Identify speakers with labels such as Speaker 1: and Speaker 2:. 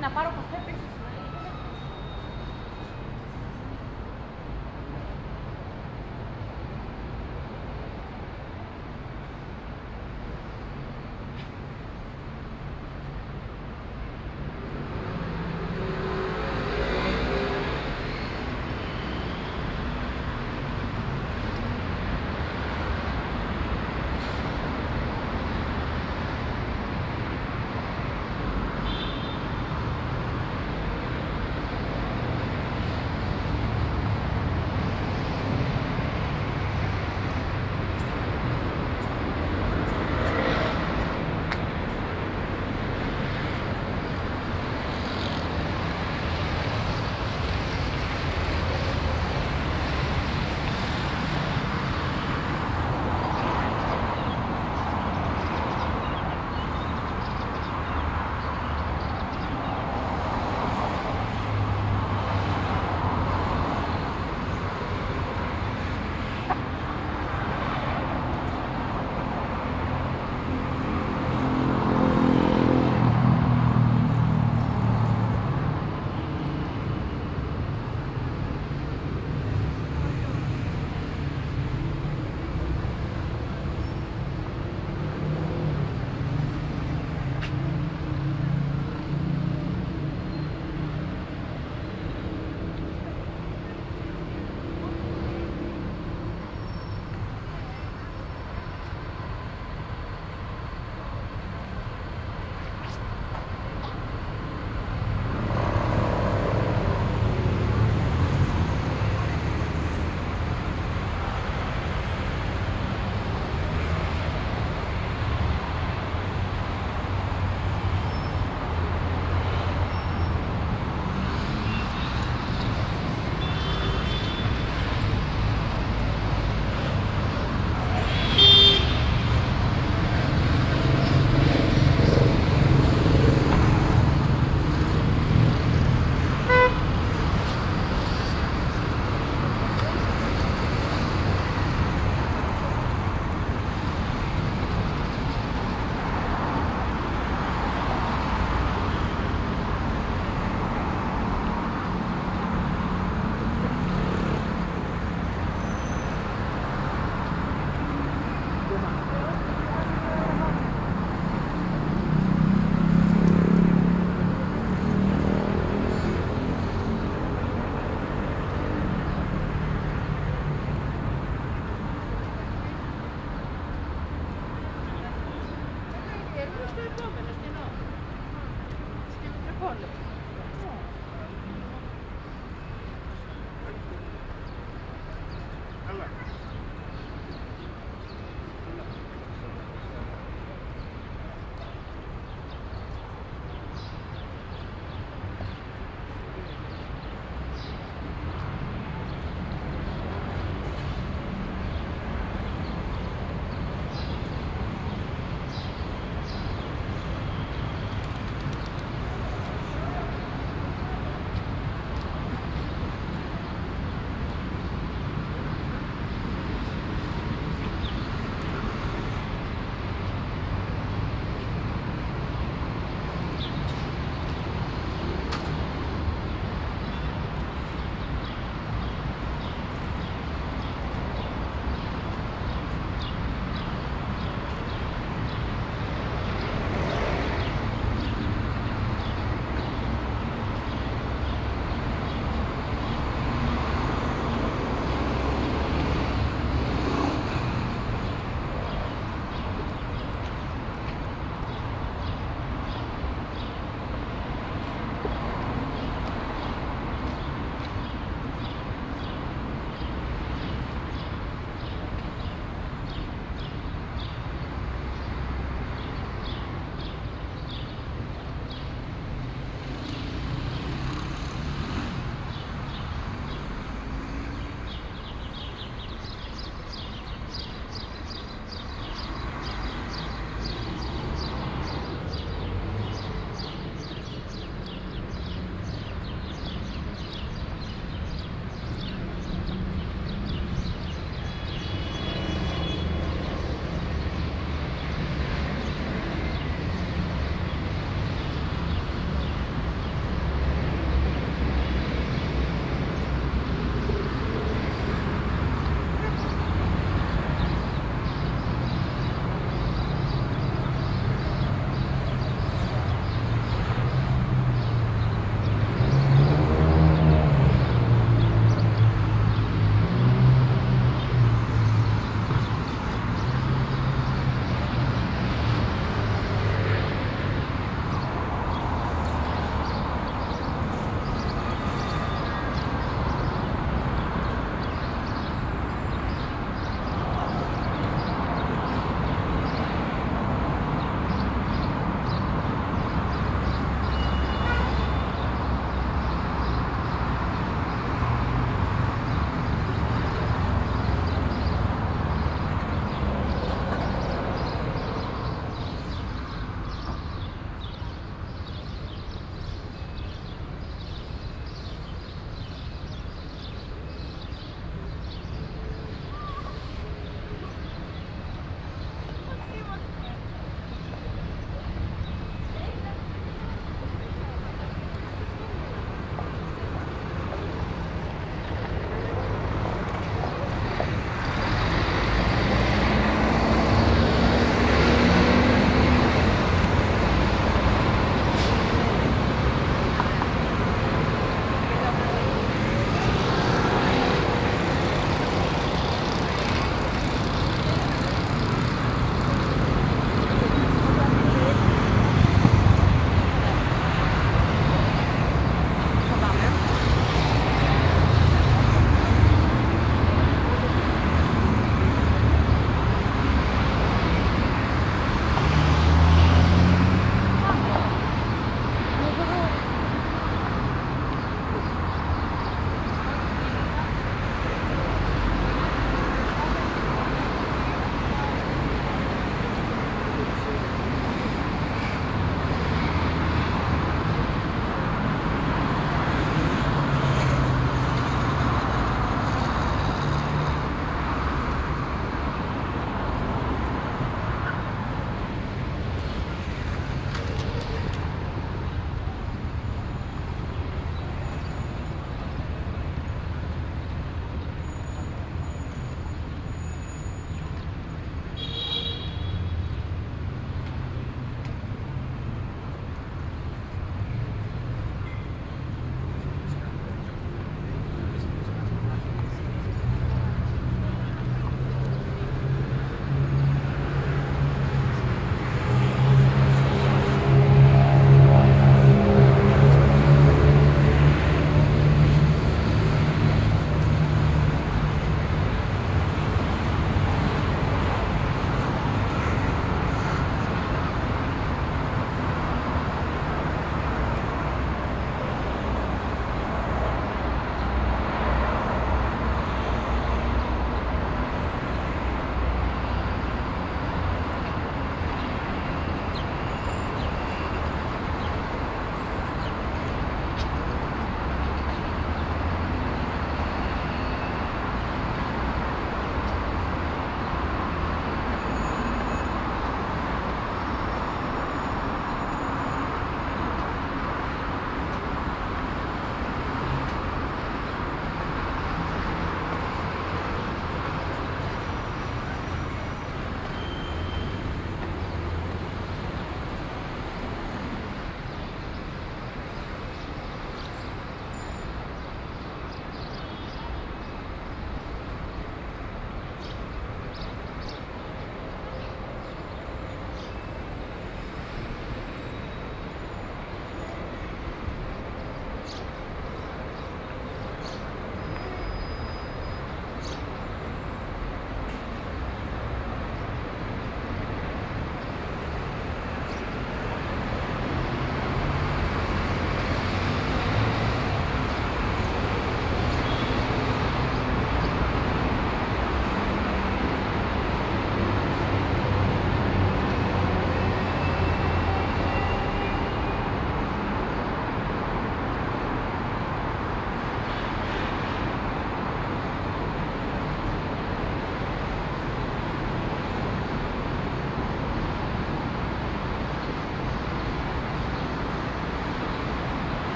Speaker 1: να πάρω